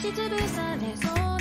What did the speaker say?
しつぶされそう